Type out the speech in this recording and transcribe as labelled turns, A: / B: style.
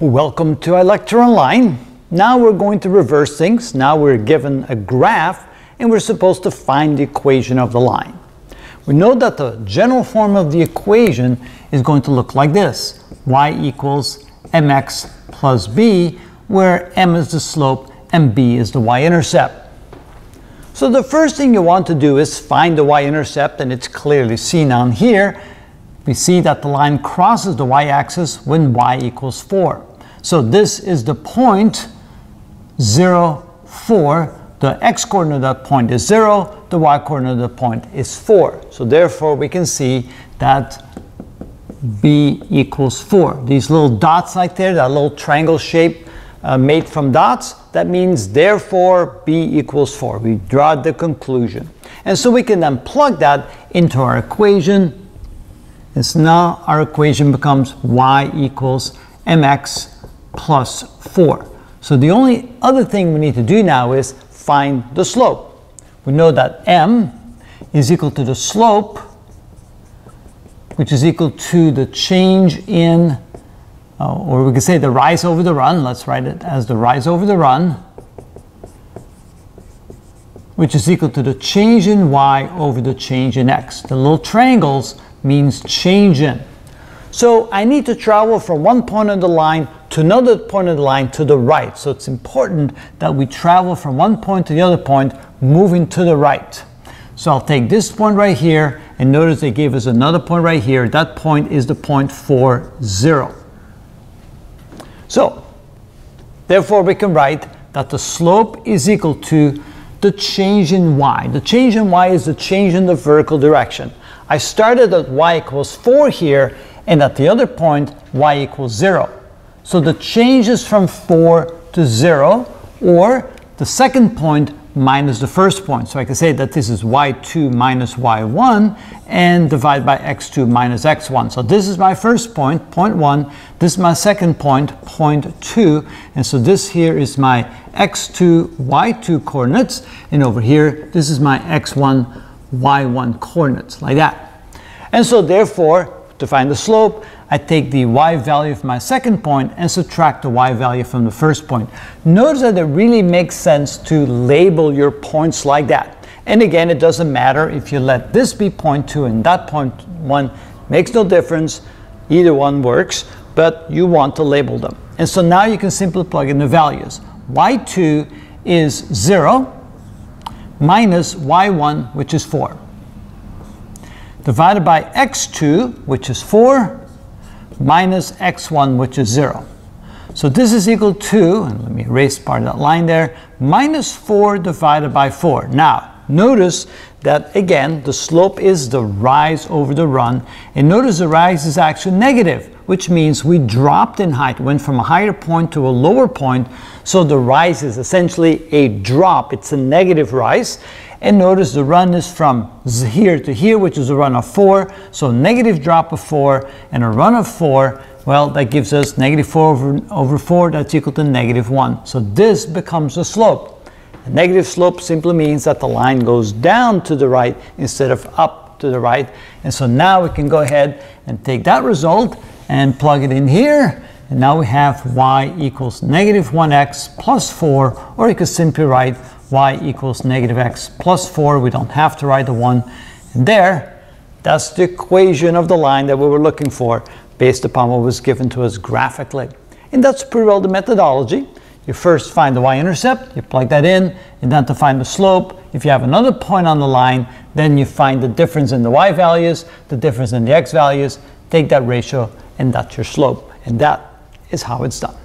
A: Welcome to ilectureonline. Now we're going to reverse things. Now we're given a graph and we're supposed to find the equation of the line. We know that the general form of the equation is going to look like this. y equals mx plus b, where m is the slope and b is the y-intercept. So the first thing you want to do is find the y-intercept and it's clearly seen on here we see that the line crosses the y-axis when y equals 4. So this is the point 0, 4. The x-coordinate of that point is 0. The y-coordinate of the point is 4. So therefore we can see that b equals 4. These little dots right there, that little triangle shape uh, made from dots, that means therefore b equals 4. We draw the conclusion. And so we can then plug that into our equation and so now our equation becomes y equals mx plus 4. So the only other thing we need to do now is find the slope. We know that m is equal to the slope, which is equal to the change in, uh, or we could say the rise over the run. Let's write it as the rise over the run, which is equal to the change in y over the change in x. The little triangles means change in. So I need to travel from one point on the line to another point of the line to the right. So it's important that we travel from one point to the other point, moving to the right. So I'll take this point right here, and notice they gave us another point right here. That point is the point 4, 0. So, therefore we can write that the slope is equal to the change in y. The change in y is the change in the vertical direction. I started at y equals 4 here, and at the other point, y equals 0. So the change is from 4 to 0, or the second point minus the first point. So I can say that this is y2 minus y1 and divide by x2 minus x1. So this is my first point, point 1. This is my second point, point 2. And so this here is my x2, y2 coordinates. And over here, this is my x1, y1 coordinates, like that. And so therefore, to find the slope, I take the y value of my second point and subtract the y value from the first point. Notice that it really makes sense to label your points like that. And again, it doesn't matter if you let this be point 2 and that point 1, makes no difference. Either one works, but you want to label them. And so now you can simply plug in the values. y2 is 0, minus y1, which is 4. Divided by x2, which is 4, minus x1, which is 0. So this is equal to, and let me erase part of that line there, minus 4 divided by 4. Now, notice that again, the slope is the rise over the run, and notice the rise is actually negative which means we dropped in height, went from a higher point to a lower point. So the rise is essentially a drop. It's a negative rise. And notice the run is from here to here, which is a run of 4. So negative drop of 4 and a run of 4. Well, that gives us negative 4 over, over 4. That's equal to negative 1. So this becomes a slope. A negative slope simply means that the line goes down to the right instead of up to the right. And so now we can go ahead and take that result and plug it in here. And now we have y equals negative 1x plus 4, or you could simply write y equals negative x plus 4. We don't have to write the 1. And there, that's the equation of the line that we were looking for based upon what was given to us graphically. And that's pretty well the methodology. You first find the y-intercept, you plug that in, and then to find the slope, if you have another point on the line, then you find the difference in the y values, the difference in the x values, take that ratio, and that's your slope. And that is how it's done.